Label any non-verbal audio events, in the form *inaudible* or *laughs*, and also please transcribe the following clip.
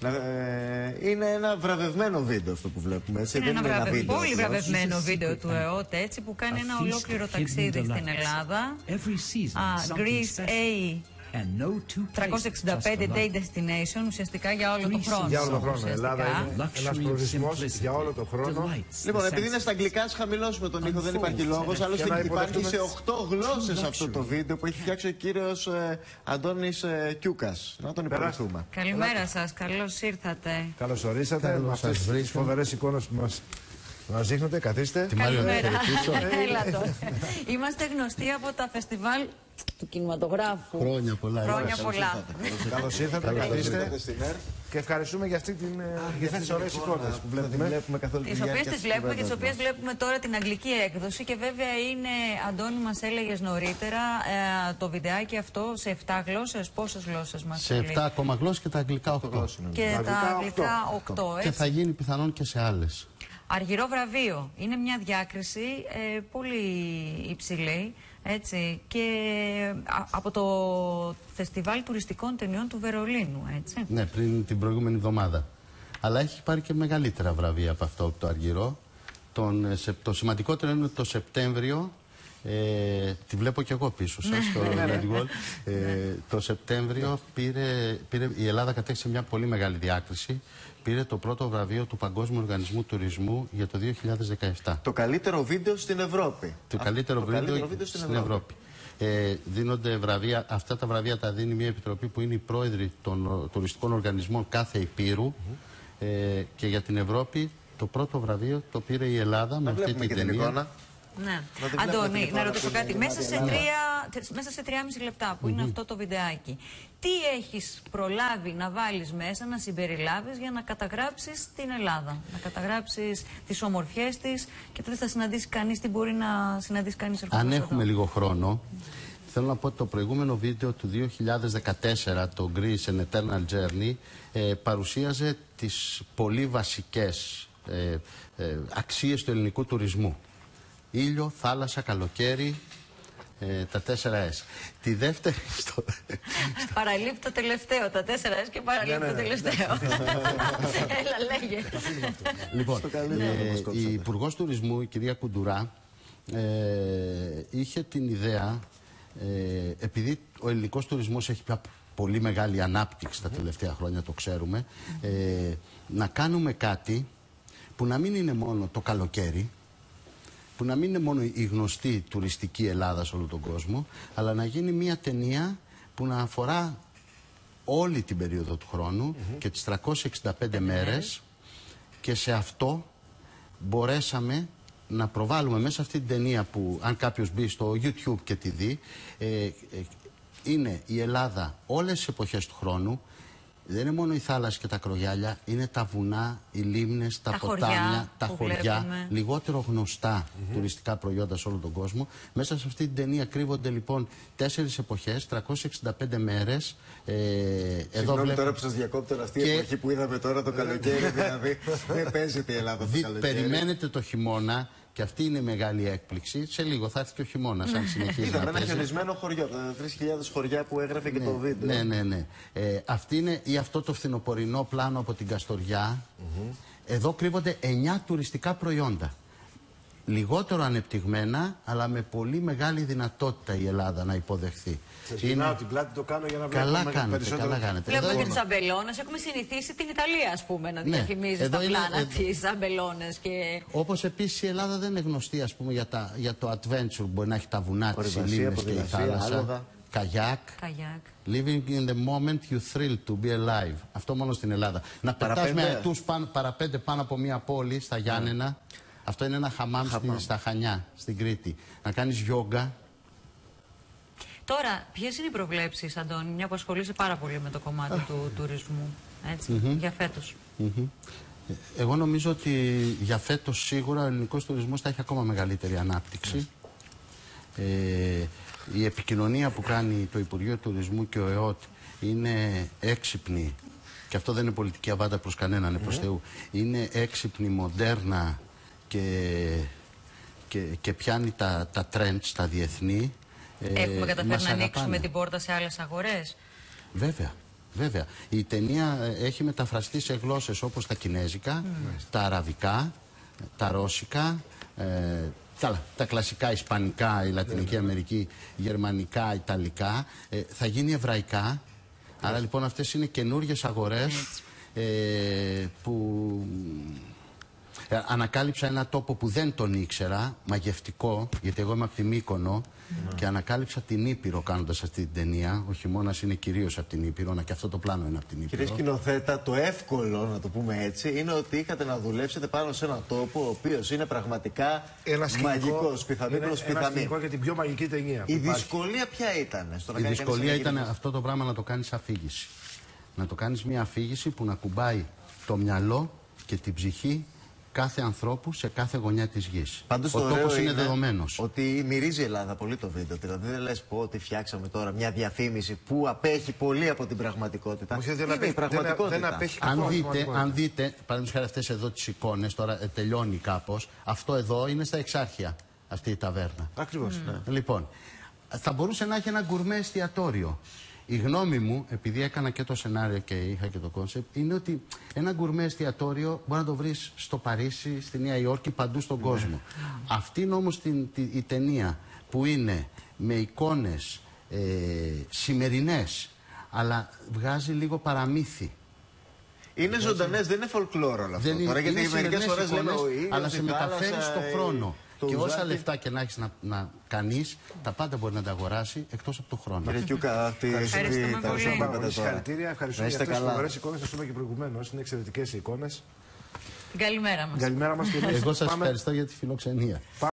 Να, ε, είναι ένα βραβευμένο βίντεο αυτό που βλέπουμε. Έτσι. Είναι Δεν ένα, βραβε... βίντεο πολύ απλώς. βραβευμένο βίντεο του ΕΟΤ έτσι που κάνει ένα ολόκληρο ταξίδι στην Ελλάδα. Α, Greece A 365 day destination ουσιαστικά για όλο τον χρόνο. Για όλο τον χρόνο. Η ουσιαστικά. Ελλάδα είναι ένας προορισμός για όλο τον χρόνο. Λοιπόν, επειδή είναι στα αγγλικά, ας χαμηλώσουμε τον ήχο, δεν υπάρχει λόγος. Άλλωστε να υπάρχει υποδεχτούμε- σε 8 γλώσσες αυτό το βίντεο που έχει φτιάξει ο κύριος ε, Αντώνης ε, Κιούκας. Να τον υποδεχτούμε. Καλημέρα σας, καλώς ήρθατε. Καλώς ορίσατε με αυτές τις φοβερές εικόνες που μας μας δείχνετε. Καθίστε. Καλημέρα. Έλα τώρα. Είμαστε γνωστοί από τα φεστιβάλ του κινηματογράφου. Χρόνια πολλά. Χρόνια πολλά. Καλώς ήρθατε. Καθίστε. στην ΕΡΤ. Και ευχαριστούμε για, αυτή την, ε, για αυτές τις ωραίες εικόνες που Δεν τη βλέπουμε. βλέπουμε καθόλου Τις τη οποίες διάρκεια τις της βλέπουμε και τις κουβέντας οποίε μας. βλέπουμε τώρα την αγγλική έκδοση. Και βέβαια είναι, Αντώνη, μας έλεγες νωρίτερα, ε, το βιντεάκι αυτό σε 7 γλώσσες. Πόσες γλώσσες μας Σε 7 ακόμα γλώσσες και τα αγγλικά 8. Και τα αγγλικά αγγλικά 8. Και Έτσι. θα γίνει πιθανόν και σε άλλες. Αργυρό βραβείο. Είναι μια διάκριση ε, πολύ υψηλή. Έτσι, και α- από το Φεστιβάλ Τουριστικών Ταινιών του Βερολίνου, έτσι. Ναι, πριν την προηγούμενη εβδομάδα. Αλλά έχει πάρει και μεγαλύτερα βραβεία από αυτό το Αργυρό. Τον, ε, σε- το σημαντικότερο είναι ότι το Σεπτέμβριο. Ε, τη βλέπω και εγώ πίσω σας στο Red Wall. Ε, το Σεπτέμβριο πήρε, πήρε, η Ελλάδα κατέξε μια πολύ μεγάλη διάκριση. Πήρε το πρώτο βραβείο του Παγκόσμιου Οργανισμού Τουρισμού για το 2017. Το καλύτερο βίντεο στην Ευρώπη. Το Α, καλύτερο, το βίντεο, καλύτερο βίντεο στην, Ευρώπη. Ε, δίνονται βραβεία, αυτά τα βραβεία τα δίνει μια επιτροπή που είναι η πρόεδρη των ε, τουριστικών οργανισμών κάθε υπήρου. ε, και για την Ευρώπη το πρώτο βραβείο το πήρε η Ελλάδα με Να αυτή βλέπουμε την και την ταινία. εικόνα. Ναι. Να τη βλέπουμε την Αντώνη, εικόνα να ρωτήσω που είναι κάτι. η Μέσα σε, Ελλάδα. τρία, τε- μέσα σε 3,5 λεπτά που είναι αυτό το βιντεάκι, τι έχεις προλάβει να βάλεις μέσα, να συμπεριλάβεις για να καταγράψεις την Ελλάδα. Να καταγράψεις τις ομορφιές της και τότε θα συναντήσει κανείς τι μπορεί να συναντήσει κανείς ερχόμενος Αν εδώ. έχουμε λίγο χρόνο, θέλω να πω ότι το προηγούμενο βίντεο του 2014, το Greece An Eternal Journey, ε, παρουσίαζε τις πολύ βασικές ε, ε, αξίες του ελληνικού τουρισμού. Ήλιο, θάλασσα, καλοκαίρι, ε, τα 4S. Τη δεύτερη... *laughs* Στο... Παραλείπει το τελευταίο, τα 4S και παραλείπει Ναι, το τελευταίο. *laughs* Έλα, λέγε. Λοιπόν, καλύτερο ε, όμως η κόψατε. Υπουργός Τουρισμού, η κυρία Κουντουρά, ε, είχε την ιδέα, ε, επειδή ο ελληνικός τουρισμός έχει πια πολύ μεγάλη ανάπτυξη τα τελευταία χρόνια, το ξέρουμε, ε, να κάνουμε κάτι που να μην είναι μόνο το καλοκαίρι, που να μην είναι μόνο η γνωστή τουριστική Ελλάδα σε όλο τον κόσμο, αλλά να γίνει μια ταινία που να αφορά όλη την περίοδο του χρόνου και τις 365 μέρες. Και σε αυτό μπορέσαμε να προβάλλουμε μέσα σε αυτή την ταινία που αν κάποιος μπει στο YouTube και τη δει ε, ε, είναι η Ελλάδα όλες τις εποχές του χρόνου δεν είναι μόνο η θάλασσα και τα κρογιάλια, είναι τα βουνά, οι λίμνες, τα, Τα χωριά ποτάμια, τα που χωριά, βλέπουμε. λιγότερο γνωστά τουριστικά προϊόντα σε όλο τον κόσμο. Μέσα σε αυτή την ταινία κρύβονται λοιπόν τέσσερις εποχές, 365 μέρες. Ε, εδώ Συγγνώμη βλέπουμε- τώρα που σας διακόπτω, αλλά αυτή η Και- εποχή που είδαμε τώρα το καλοκαίρι, δηλαδή δεν παίζεται η Ελλάδα το Δι- καλοκαίρι. περιμένετε το χειμώνα και αυτή είναι η μεγάλη έκπληξη. Σε λίγο θα έρθει και ο χειμώνας, αν συνεχίζει Είδαμε να ένα παίζει. χιονισμένο χωριό, από τα 3.000 χωριά που έγραφε και το βίντεο. Ναι, ναι, ναι. Ε, αυτή είναι, ή αυτό το φθινοπορεινό πλάνο από την Καστοριά. Εδώ κρύβονται 9 τουριστικά προϊόντα. Λιγότερο ανεπτυγμένα, αλλά με πολύ μεγάλη δυνατότητα η Ελλάδα να υποδεχθεί. Σας γυρνάω την πλάτη, το κάνω για να βλέπουμε Καλά κάνετε, περισσότερο. καλά κάνετε. Βλέπουμε Εδώ και είναι- τις αμπελώνες. Έχουμε συνηθίσει την Ιταλία, ας πούμε, να Ναι. διαφημίζεις Εδώ στα είναι- πλάνα εδώ- τι αμπελώνες. Και... Όπως επίσης η Ελλάδα δεν είναι γνωστή ας πούμε, για, τα, για το adventure που μπορεί να έχει τα βουνά της, οι Ορειβασία, λίμνες και η ποδηλασία, θάλασσα. άλογα. Καγιάκ. Καγιάκ. Living in the moment you thrill to be alive. Αυτό μόνο στην Ελλάδα. Να πετάς με Παραπέντε. αετούς πάνω, παραπέντε πάνω από μια πόλη στα Γιάννενα. Αυτό είναι ένα χαμάμ, στην- στα Χανιά, στην Κρήτη. Να κάνεις γιόγκα. Τώρα, ποιες είναι οι προβλέψεις, Αντώνη, μια που ασχολείσαι πάρα πολύ με το κομμάτι του τουρισμού, έτσι, για φέτος; Μμμ. Ε, Εγώ νομίζω ότι για φέτος σίγουρα ο ελληνικός τουρισμός θα έχει ακόμα μεγαλύτερη ανάπτυξη. Ε, η επικοινωνία που κάνει το Υπουργείο Τουρισμού και ο ΕΟΤ είναι έξυπνη και αυτό δεν είναι πολιτική αβάντα προς κανέναν, είναι προς Θεού. Είναι έξυπνη, μοντέρνα και, και, και πιάνει τα, τα trends, τα διεθνή. Ε, Έχουμε καταφέρει μας να ανοίξουμε αγαπάνε. την πόρτα σε άλλες αγορές. Βέβαια. Βέβαια. Η ταινία ε, έχει μεταφραστεί σε γλώσσες όπως τα κινέζικα, τα αραβικά, τα ρώσικα, ε, καλά, τα κλασικά ισπανικά, η Λατινική Αμερική, γερμανικά, ιταλικά. Ε, θα γίνει εβραϊκά. Άρα λοιπόν αυτές είναι καινούριες αγορές ε, που ε, ανακάλυψα ένα τόπο που δεν τον ήξερα, μαγευτικό, γιατί εγώ είμαι από τη Μύκονο και ανακάλυψα την Ήπειρο κάνοντας αυτή την ταινία. Ο χειμώνας είναι κυρίως από την Ήπειρο, να και αυτό το πλάνο είναι από την Ήπειρο. Κύριε σκηνοθέτα, το εύκολο, να το πούμε έτσι, είναι ότι είχατε να δουλέψετε πάνω σε ένα τόπο ο οποίος είναι πραγματικά μαγικός, πιθανή προς Ένα σκηνικό για την πιο μαγική ταινία. Η δυσκολία ποια ήταν στο να Η κάνει δυσκολία κανείς ήταν ένα αυτό το πράγμα να το κάνεις αφήγηση. Να το κάνεις μια αφήγηση που να κουμπάει το μυαλό και την ψυχή κάθε ανθρώπου σε κάθε γωνιά της γης. Πάντως Ο το τόπος ωραίο είναι δεδομένος. Ότι μυρίζει η Ελλάδα πολύ το βίντεο. Δηλαδή δεν λες πω ότι φτιάξαμε τώρα μια διαφήμιση που απέχει πολύ από την πραγματικότητα. Όχι, δεν είναι απέχει- η πραγματικότητα. δεν- δεν απέχει Αν καθόλου δείτε, πραγματικότητα. αν δείτε παραδείγματος χάρη αυτές εδώ τις εικόνες, τώρα ε, τελειώνει κάπως. Αυτό εδώ είναι στα εξάρχεια αυτή η ταβέρνα. Ακριβώς. Λοιπόν, θα μπορούσε να έχει ένα γκουρμέ εστιατόριο. Η γνώμη μου, επειδή έκανα και το σενάριο και είχα και το κόνσεπτ, είναι ότι ένα γκουρμέ εστιατόριο μπορεί να το βρεις στο Παρίσι, στη Νέα Υόρκη, παντού στον κόσμο. Αυτή είναι όμως η ταινία που είναι με εικόνες ε, σημερινές, αλλά βγάζει λίγο παραμύθι. Είναι ζωντανές, δεν είναι folklore όλο αυτό. Δεν τώρα, είναι, γιατί είναι μερικές σημερινές φορές λέμε εικόνες, ο ήλιος, αλλά η σε μεταφέρεις θάλασσα, στο η- χρόνο. Το και όσα ουζάκι. λεφτά και να έχεις να, να κάνει, τα πάντα μπορεί να τα αγοράσει εκτός από το χρόνο. Κύριε Κιούκα, αυτή η Ευχαριστούμε τα πολύ. όσα είπατε τώρα; Συγχαρητήρια, ευχαριστούμε Να για είστε αυτές τις καλά. φοβερές εικόνες. Θα πούμε και προηγουμένως. Είναι εξαιρετικές οι εικόνες. Την καλημέρα μας. Καλημέρα μας και εμείς. Εγώ σας ευχαριστώ για τη φιλοξενία.